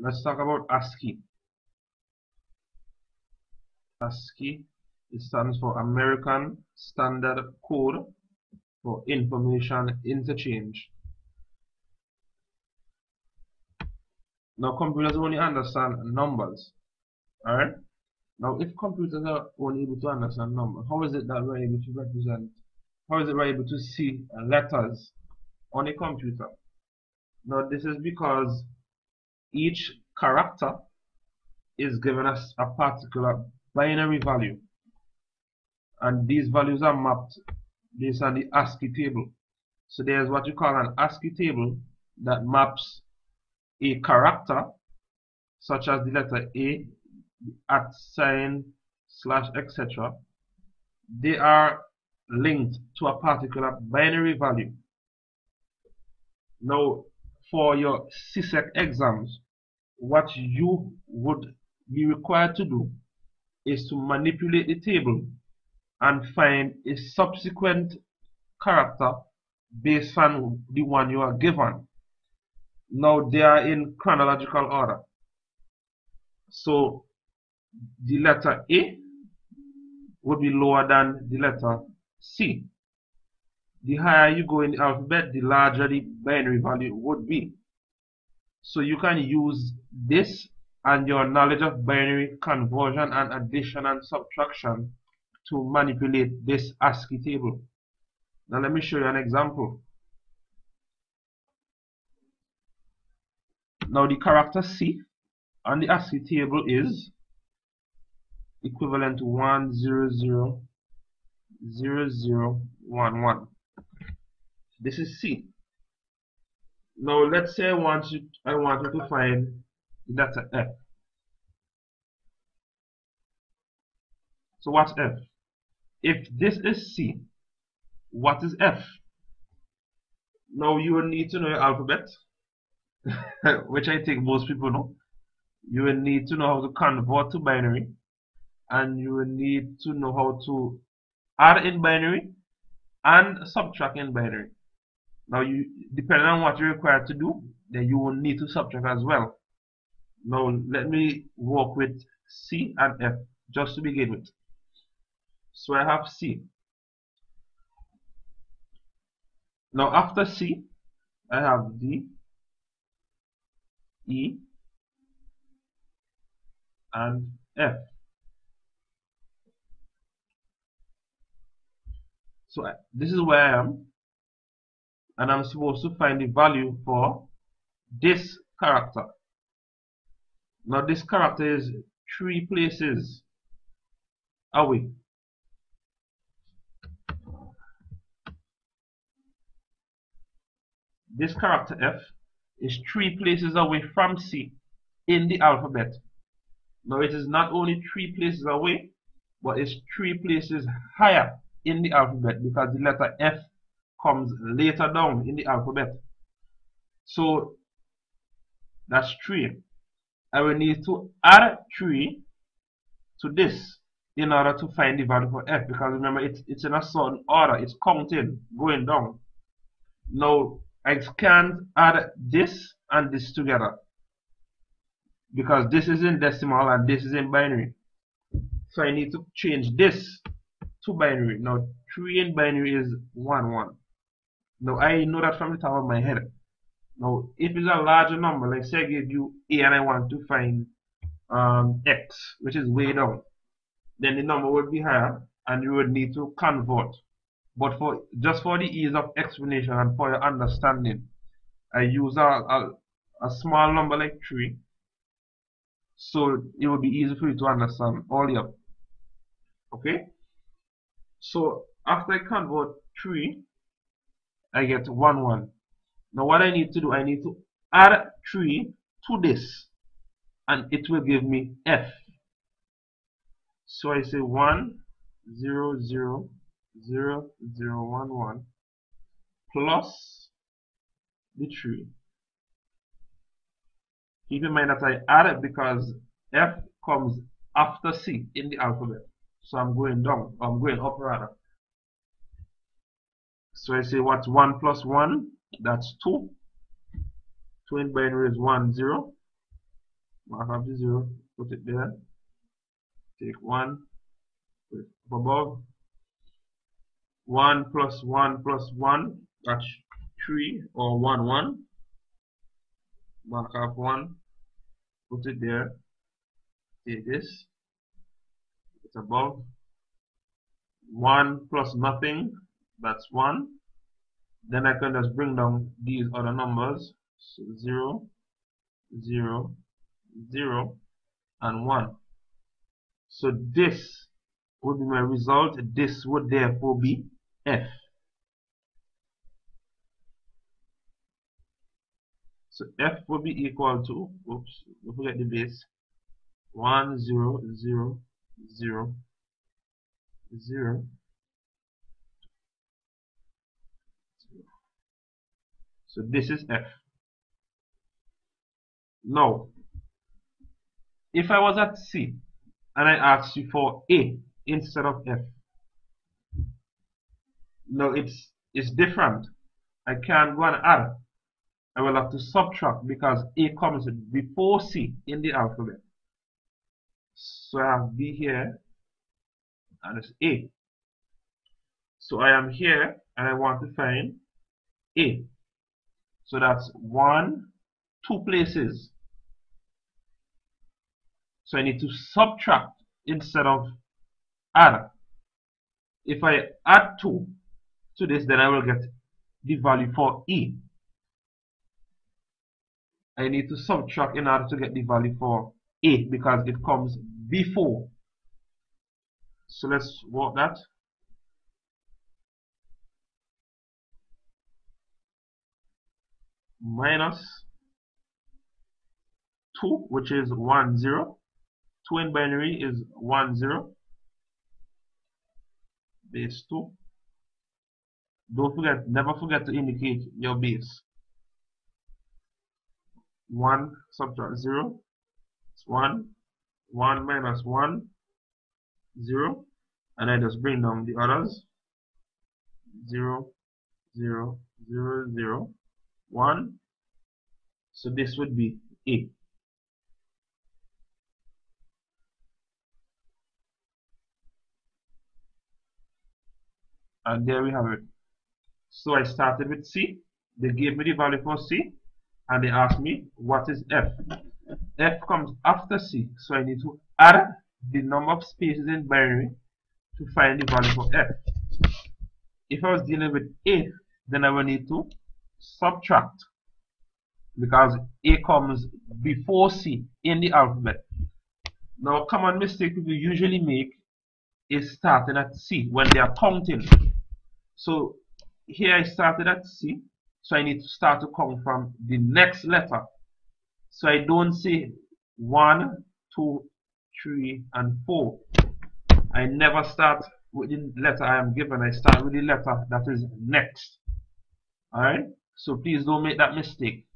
let's talk about ASCII. ASCII stands for American Standard Code for Information Interchange. Now computers only understand numbers. Alright? Now if computers are only able to understand numbers, how is it that we're able to represent, how is it we're able to see letters on a computer? Now this is because each character is given us a particular binary value. And these values are mapped based on the ASCII table. So there's what you call an ASCII table that maps a character such as the letter A at sign slash etc they are linked to a particular binary value. Now for your CSEC exams what you would be required to do is to manipulate the table and find a subsequent character based on the one you are given. Now they are in chronological order. So the letter A would be lower than the letter C. The higher you go in the alphabet, the larger the binary value would be. So you can use this and your knowledge of binary conversion and addition and subtraction to manipulate this ASCII table. Now let me show you an example. Now the character C on the ASCII table is equivalent to 1000011. This is C. Now let's say I want you I want you to find the F. So what's F? If this is C, what is F? Now you will need to know your alphabet, which I think most people know. You will need to know how to convert to binary, and you will need to know how to add in binary and subtract in binary. Now, you depending on what you're required to do, then you will need to subtract as well. Now, let me work with C and F just to begin with. So I have C. Now after C, I have D, E, and F. So this is where I am, and I'm supposed to find the value for this character. Now this character is three places away. This character F is three places away from C in the alphabet. Now it is not only three places away, but it's three places higher in the alphabet because the letter F comes later down in the alphabet. So that's 3. I will need to add 3 to this in order to find the value for F because remember it's, it's in a certain order, it's counting, going down. Now I can't add this and this together because this is in decimal and this is in binary. So I need to change this to binary. Now 3 in binary is 1 1. Now I know that from the top of my head. Now if it's a larger number, like say I give you A and I want to find um, X, which is way down, then the number would be higher and you would need to convert. But for just for the ease of explanation and for your understanding I use a, a, a small number like 3 so it will be easy for you to understand all the okay? So after I convert 3 I get 1 1 now what I need to do I need to add 3 to this and it will give me F so I say 1 0 0 0, 0, 1, 1 plus the tree. Keep in mind that I added because F comes after C in the alphabet. So I'm going down, I'm going up rather. So I say what's 1 plus 1? That's 2. 2 in binary is 1, 0. mark off the 0 put it there take 1 put above 1 plus 1 plus 1 that's 3 or 1 1 mark off 1 put it there take this it's above 1 plus nothing that's 1 then I can just bring down these other numbers. So 0 0 0 and 1 so this would be my result. This would therefore be F. So F would be equal to oops don't forget the base. 1 0 0 0 0 so this is F now if I was at C and I asked you for A instead of F no it's it's different I can't go and add I will have to subtract because A comes before C in the alphabet so I have B here and it's A. So I am here and I want to find A. So that's one, two places. So I need to subtract instead of add. If I add 2 to this, then I will get the value for E. I need to subtract in order to get the value for A because it comes before so let's work that. Minus 2 which is 1 0 2 in binary is 1 0 base 2 don't forget never forget to indicate your base. 1 subtract 0 it's 1 1 minus 1 0 and I just bring down the others. 0 0 0 0 1 so this would be A. And there we have it. So I started with C. They gave me the value for C and they asked me what is F? F comes after C so I need to add the number of spaces in binary to find the value for f. If I was dealing with a, then I will need to subtract because a comes before c in the alphabet. Now, a common mistake people usually make is starting at c when they are counting. So here I started at c, so I need to start to count from the next letter. So I don't say 1, 2, 3, and 4. I never start with the letter I am given. I start with the letter that is next. Alright? So please don't make that mistake.